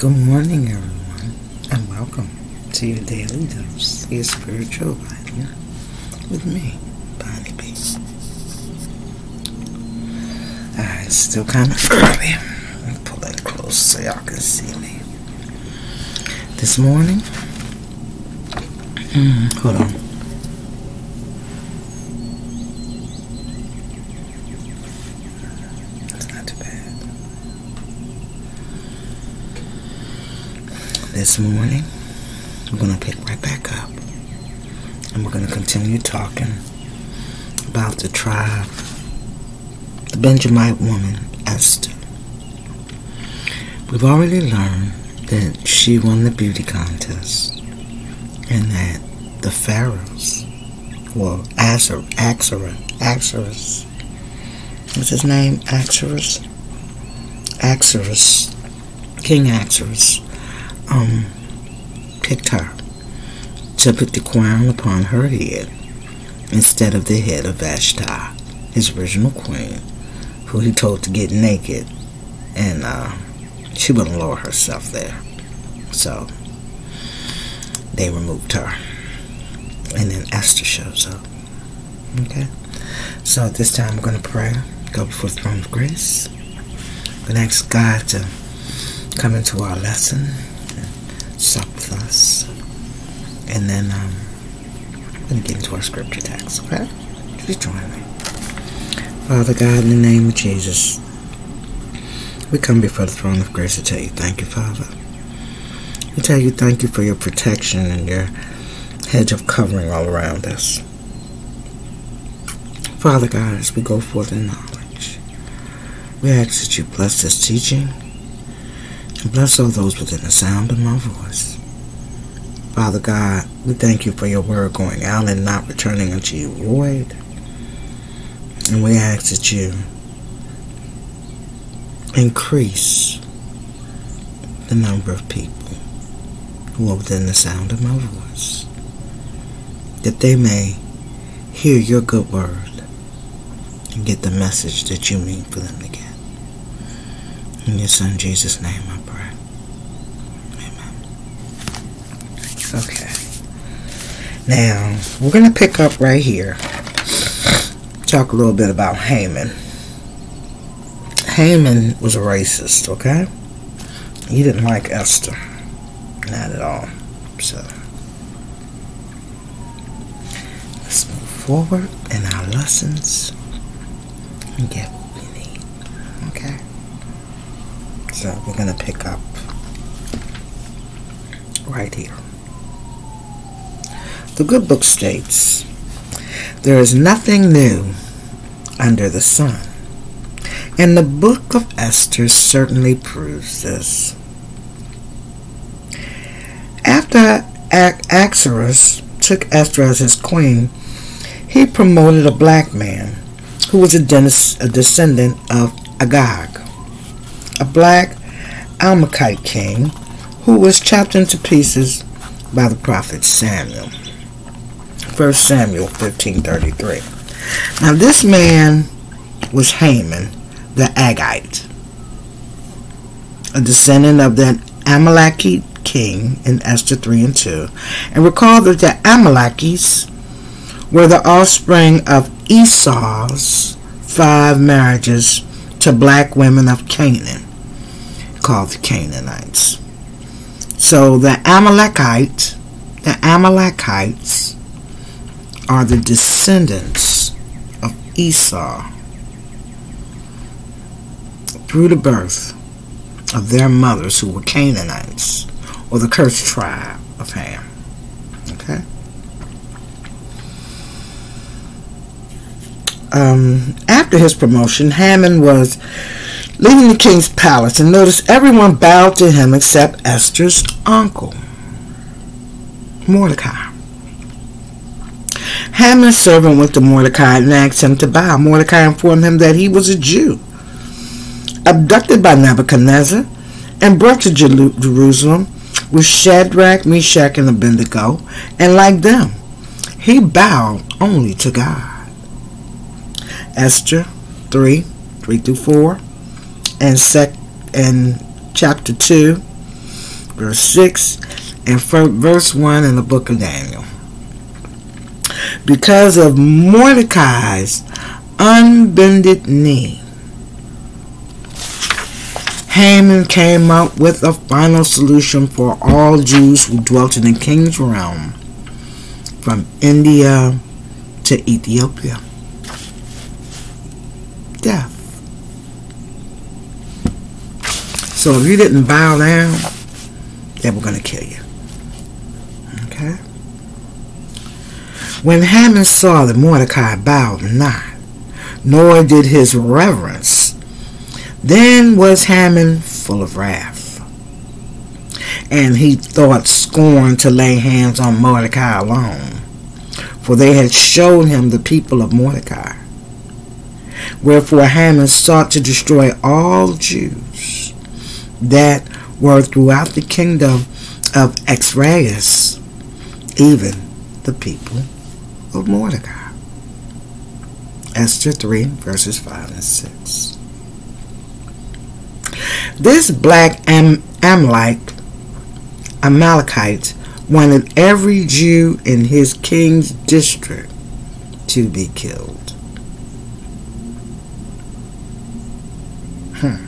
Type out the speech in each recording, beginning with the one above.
Good morning, everyone, and welcome to your daily dose, your spiritual vitamin, with me, Bonnie Bee. Uh, it's still kind of early. Let me pull that close so y'all can see me. This morning, mm, hold on. It's not too bad. This morning, we're going to pick right back up. And we're going to continue talking about the tribe, the Benjamite woman, Esther. We've already learned that she won the beauty contest and that the pharaohs, well, Azar, Axara, Axarus, what's his name? Axarus? Axarus, King Axarus, um, picked her to put the crown upon her head instead of the head of Vashti, his original queen, who he told to get naked and uh, she wouldn't lower herself there. So they removed her. And then Esther shows up. Okay? So at this time, we're going to pray, go before the throne of grace. To ask God to come into our lesson us. And then um, we're going to get into our scripture text. Okay? Please join me. Father God, in the name of Jesus, we come before the throne of grace to tell you thank you, Father. We tell you thank you for your protection and your hedge of covering all around us. Father God, as we go forth in knowledge, we ask that you bless this teaching and bless all those within the sound of my voice. Father God, we thank you for your word going out and not returning unto you void. And we ask that you increase the number of people who are within the sound of my voice, that they may hear your good word and get the message that you mean for them to get. In your son Jesus' name I pray. Amen. Okay. Now, we're going to pick up right here. Talk a little bit about Haman. Haman was a racist, okay? He didn't like Esther. Not at all. So, let's move forward in our lessons and get what we need, okay? So, we're going to pick up right here. The good book states, There is nothing new under the sun. And the book of Esther certainly proves this. After Axarus took Esther as his queen, he promoted a black man who was a, a descendant of Agag, a black Amalekite king who was chopped into pieces by the prophet Samuel. 1 Samuel 15:33. Now this man was Haman the Agite, a descendant of the Amalekite king in Esther 3 and 2. And recall that the Amalekites were the offspring of Esau's five marriages to black women of Canaan, called the Canaanites. So the Amalekite, the Amalekites are the descendants of Esau through the birth of their mothers who were Canaanites, or the cursed tribe of Ham. Okay? Um, after his promotion, Haman was leaving the king's palace and noticed everyone bowed to him except Esther's uncle, Mordecai. Haman's servant went to Mordecai and asked him to bow. Mordecai informed him that he was a Jew abducted by Nebuchadnezzar and brought to Jerusalem with Shadrach, Meshach, and Abednego, and like them, he bowed only to God. Esther 3, 3 through 4, and, sec- and chapter 2, verse 6 and verse 1 in the book of Daniel. Because of Mordecai's unbended knee, Haman came up with a final solution for all Jews who dwelt in the king's realm from India to Ethiopia. Death. So if you didn't bow down, they were going to kill you. Okay? When Haman saw that Mordecai bowed not, nor did his reverence, then was Haman full of wrath. And he thought scorn to lay hands on Mordecai alone, for they had shown him the people of Mordecai. Wherefore Haman sought to destroy all Jews that were throughout the kingdom of Ahasuerus, even the people of Mordecai. Esther 3, verses 5 and 6. This black Am- Amalek, Amalekite wanted every Jew in his king's district to be killed. Hmm.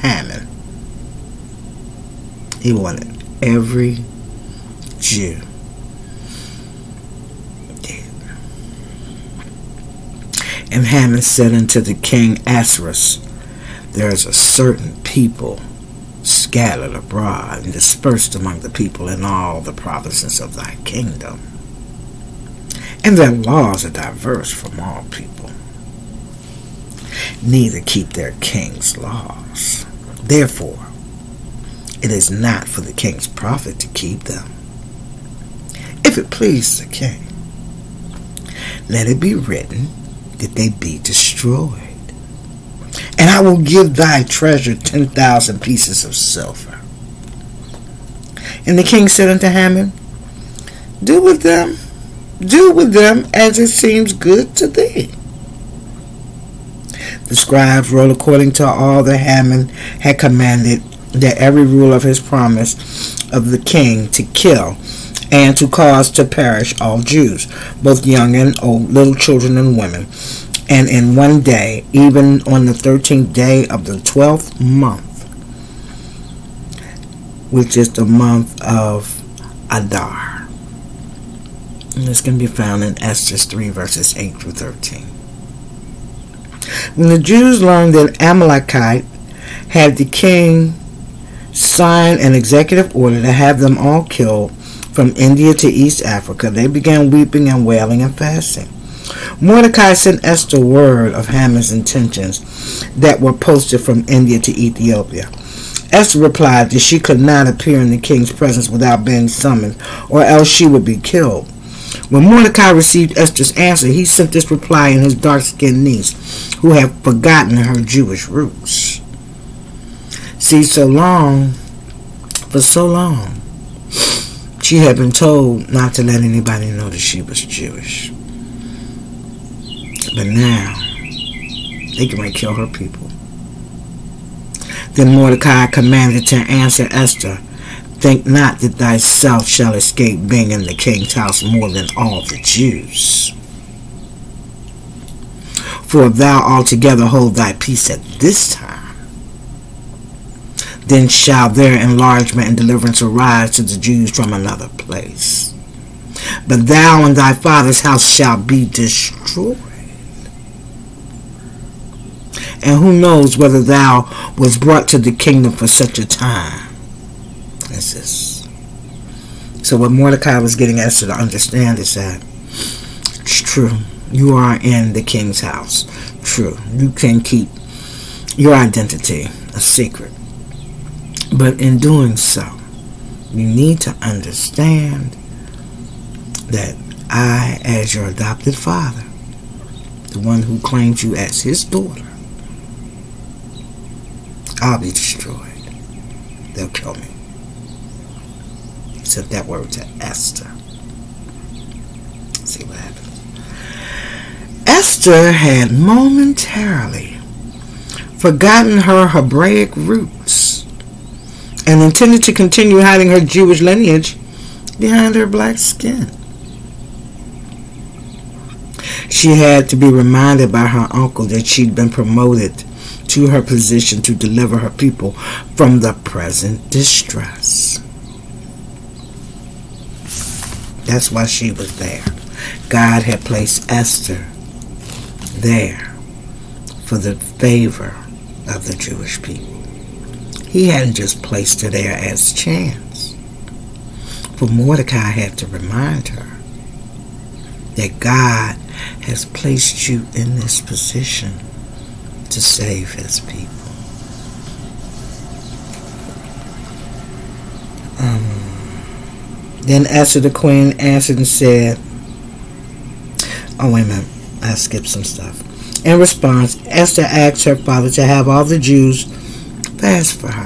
Haman. He wanted every Jew And Haman said unto the king Ahasuerus, There is a certain people scattered abroad and dispersed among the people in all the provinces of thy kingdom. And their laws are diverse from all people. Neither keep their king's laws. Therefore, it is not for the king's profit to keep them. If it please the king, let it be written that they be destroyed. And I will give thy treasure ten thousand pieces of silver. And the king said unto Haman, Do with them, do with them as it seems good to thee. The scribes wrote according to all that Haman had commanded, that every rule of his promise of the king to kill and to cause to perish all Jews, both young and old, little children and women. And in one day, even on the thirteenth day of the twelfth month, which is the month of Adar. And this can be found in Esther 3, verses 8 through 13. When the Jews learned that Amalekite had the king sign an executive order to have them all killed from India to East Africa, they began weeping and wailing and fasting. Mordecai sent Esther word of Haman's intentions that were posted from India to Ethiopia. Esther replied that she could not appear in the king's presence without being summoned, or else she would be killed. When Mordecai received Esther's answer, he sent this reply in his dark skinned niece, who had forgotten her Jewish roots. See, so long, for so long, she had been told not to let anybody know that she was Jewish. But now, they can kill her people. Then Mordecai commanded to answer Esther Think not that thyself shall escape being in the king's house more than all the Jews. For thou altogether hold thy peace at this time, then shall their enlargement and deliverance arise to the Jews from another place. But thou and thy father's house shall be destroyed. And who knows whether thou was brought to the kingdom for such a time witnesses. So what Mordecai was getting Esther to understand is that it's true. You are in the king's house. True. You can keep your identity a secret. But in doing so, you need to understand that I, as your adopted father, the one who claims you as his daughter, I'll be destroyed. They'll kill me He said that word to Esther. See what happens. Esther had momentarily forgotten her Hebraic roots and intended to continue hiding her Jewish lineage behind her black skin. She had to be reminded by her uncle that she'd been promoted to her position to deliver her people from the present distress. That's why she was there. God had placed Esther there for the favor of the Jewish people. He hadn't just placed her there as chance. For Mordecai had to remind her that God has placed you in this position to save his people. Um, then Esther the queen answered and said, Oh, wait a minute. I skipped some stuff. In response, Esther asked her father to have all the Jews fast for her.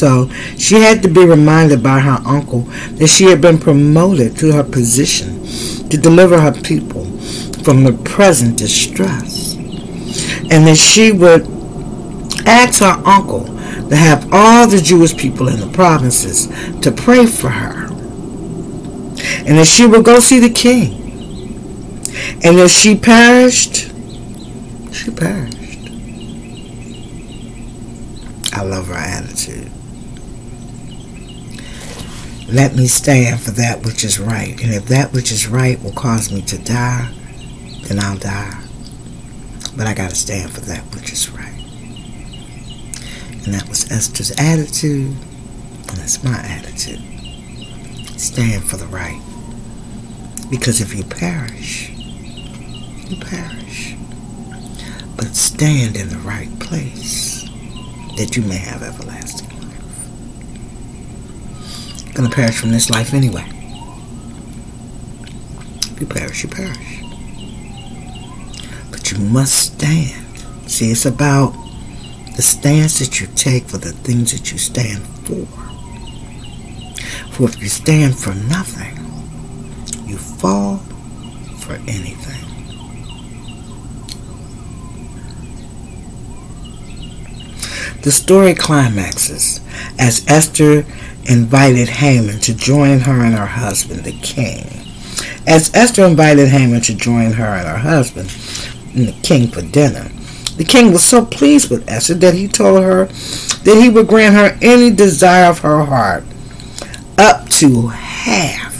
So she had to be reminded by her uncle that she had been promoted to her position to deliver her people from the present distress. And that she would ask her uncle to have all the Jewish people in the provinces to pray for her. And that she would go see the king. And if she perished, she perished. I love her attitude. Let me stand for that which is right. And if that which is right will cause me to die, then I'll die. But I got to stand for that which is right. And that was Esther's attitude. And that's my attitude. Stand for the right. Because if you perish, you perish. But stand in the right place that you may have everlasting going to perish from this life anyway. If you perish, you perish. But you must stand. See, it's about the stance that you take for the things that you stand for. For if you stand for nothing, you fall for anything. The story climaxes as Esther invited Haman to join her and her husband, the king. As Esther invited Haman to join her and her husband and the king for dinner, the king was so pleased with Esther that he told her that he would grant her any desire of her heart, up to half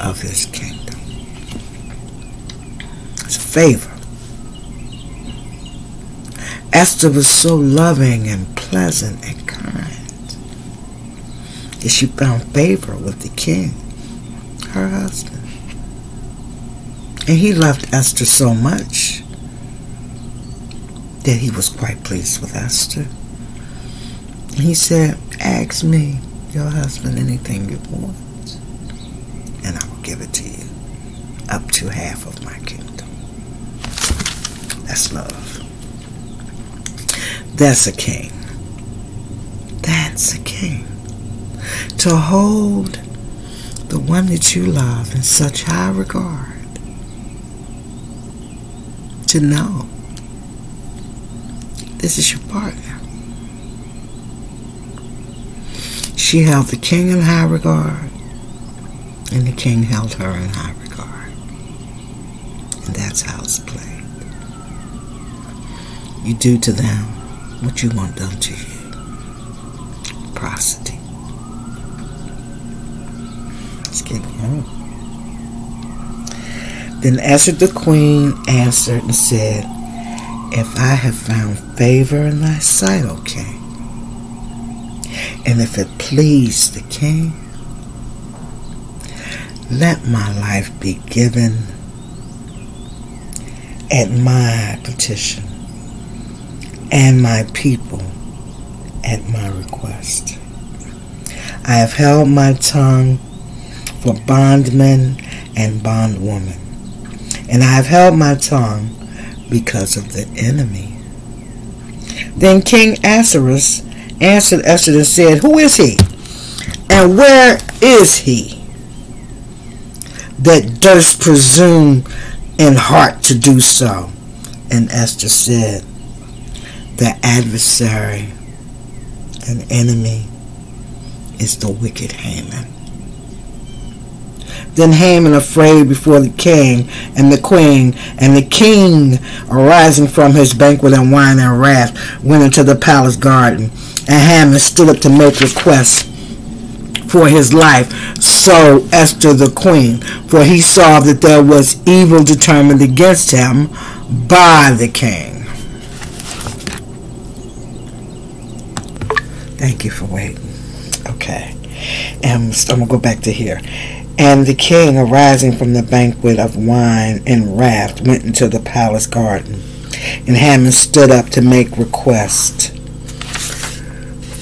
of his kingdom. It's a favor. Esther was so loving and pleasant and kind that she found favor with the king, her husband. And he loved Esther so much that he was quite pleased with Esther. And he said, Ask me, your husband, anything you want, and I will give it to you, up to half of my kingdom. That's love. That's a king. That's a king to hold the one that you love in such high regard, to know this is your partner. She held the king in high regard, and the king held her in high regard. And that's how it's played. You do to them what you want done to you. Prosody. Let's get on. Then Esther the queen answered and said, If I have found favor in thy sight, O king, and if it please the king, let my life be given at my petition, and my people at my request. I have held my tongue for bondmen and bondwomen. And I have held my tongue because of the enemy. Then King Ahasuerus answered Esther and said, Who is he? And where is he that durst presume in heart to do so? And Esther said, The adversary An enemy is the wicked Haman. Then Haman, afraid before the king and the queen, and the king, arising from his banquet and wine and wrath, went into the palace garden. And Haman stood up to make request for his life. So Esther the queen, for he saw that there was evil determined against him by the king. Thank you for waiting. Okay. Um, and I'm going to go back to here. And the king, arising from the banquet of wine and wrath, went into the palace garden. And Haman stood up to make request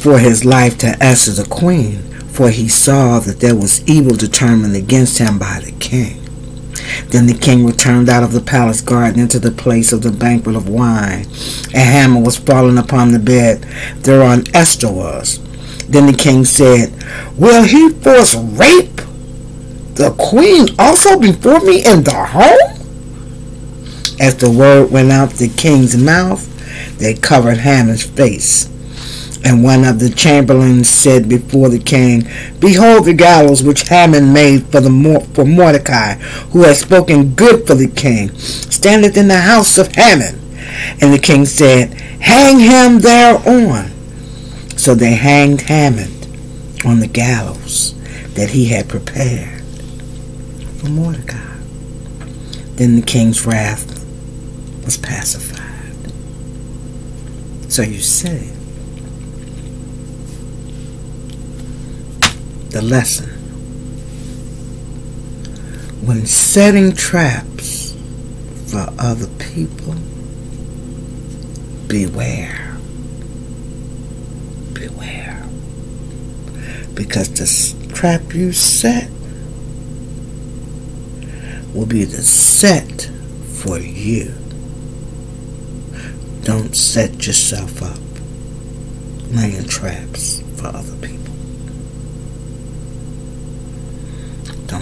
for his life to Esther the queen, for he saw that there was evil determined against him by the king. Then the king returned out of the palace garden into the place of the banquet of wine, and Haman was fallen upon the bed thereon Esther was. Then the king said, Will he force rape the queen also before me in the home? As the word went out the king's mouth, they covered Haman's face. And one of the chamberlains said before the king, Behold the gallows which Haman made for, the, for Mordecai, who has spoken good for the king, standeth in the house of Haman. And the king said, Hang him thereon. So they hanged Haman on the gallows that he had prepared for Mordecai. Then the king's wrath was pacified. So you see, the lesson. When setting traps for other people, beware. Beware. Because the trap you set will be the set for you. Don't set yourself up laying traps for other people.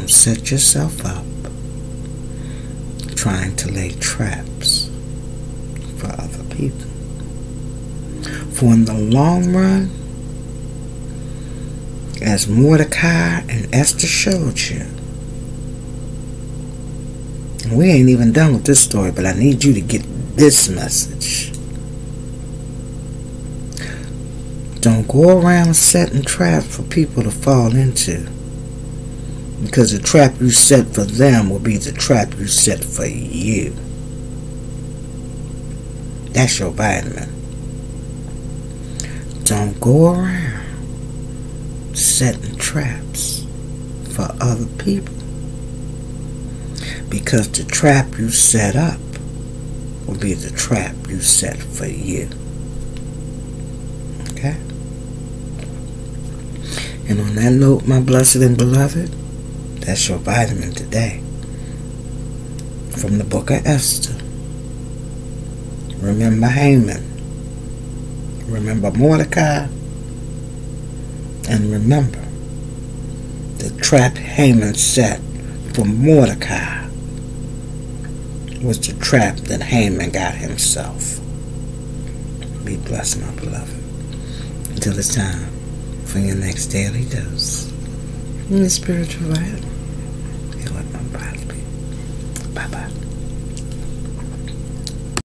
Set yourself up trying to lay traps for other people. For in the long run, as Mordecai and Esther showed you, we ain't even done with this story, but I need you to get this message. Don't go around setting traps for people to fall into. Because the trap you set for them will be the trap you set for you. That's your vitamin. Don't go around setting traps for other people because the trap you set up will be the trap you set for you. Okay? And on that note, my blessed and beloved, that's your vitamin today. From the book of Esther. Remember Haman. Remember Mordecai. And remember the trap Haman set for Mordecai was the trap that Haman got himself. Be blessed, my beloved. Until it's time for your next daily dose in the spiritual vitamin.